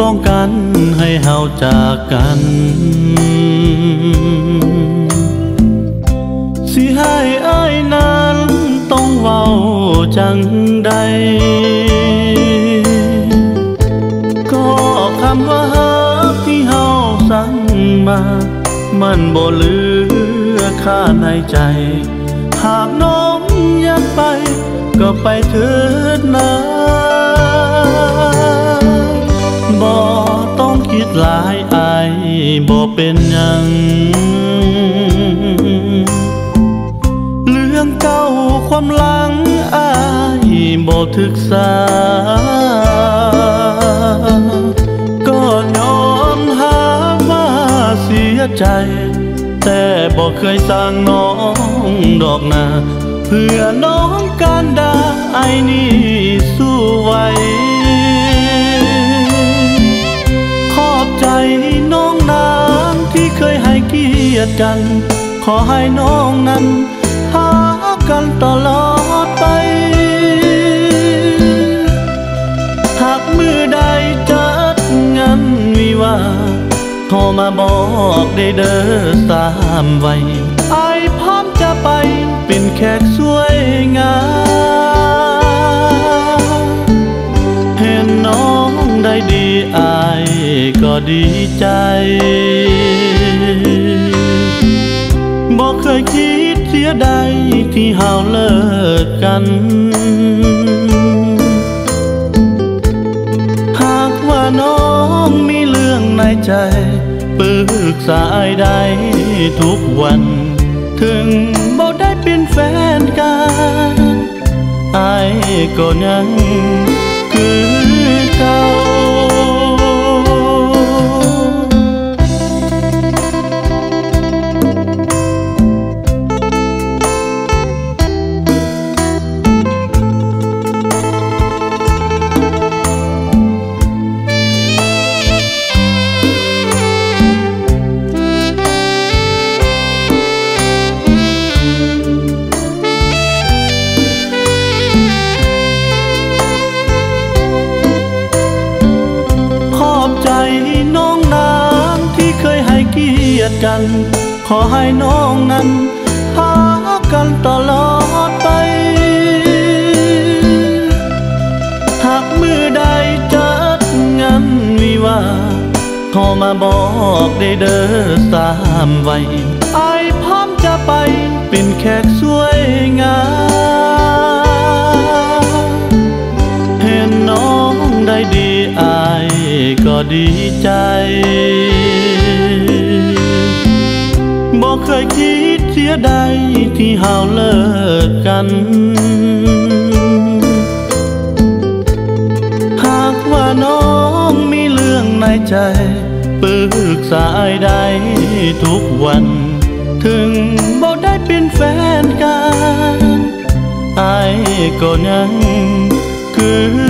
ต้องการให้เฮาจากกัน สิให้อ้ายนั้นต้องเว้าจังใด ก็คำว่าฮักที่เฮาสั่งมา มันบ่เหลือค่าในใจ หากน้องอยากไป ก็ไปเถิดนะ หลายอายบ่เป็นหยังเรื่องเก่าความหลังอายบ่ทึกษาก็ยอนหาว่าเสียใจ แต่บ่เคยสร้างน้องดอกนาเพื่อน้องการดาไอ้นี่สู้ ยรติกัน ขอให้น้องนั้นหากันตลอดไป หากมือใดจัดงานวิวาโทรมาบอกได้เด้อสามไว้ไอพร้อมจะไปเป็นแขกสวยงามเห็นน้องได้ดีอายก็ดีใจ ยคิดเสียใดที่เฮาเลิกกัน หากว่าน้องมีเรื่องในใจปรึกษาอ้ายได้ทุกวัน ถึงบ่ได้เป็นแฟนกันไอายก็ยังคือเก่า ยรติกัน ขอให้น้องนั้นหากันตลอดไป หากมือใดจัดงานวิวาห์โทรมาบอกได้เด้อสามไว้ไอพร้อมจะไปเป็นแขกสวยงามเห็นน้องได้ดีอายก็ดีใจ ยคิดเสียใดที่เฮาเลิกกัน หากว่าน้องมีเรื่องในใจปรึกษาอ้ายได้ทุกวัน ถึงบ่ได้เป็นแฟนกันไอายก็ยังคือ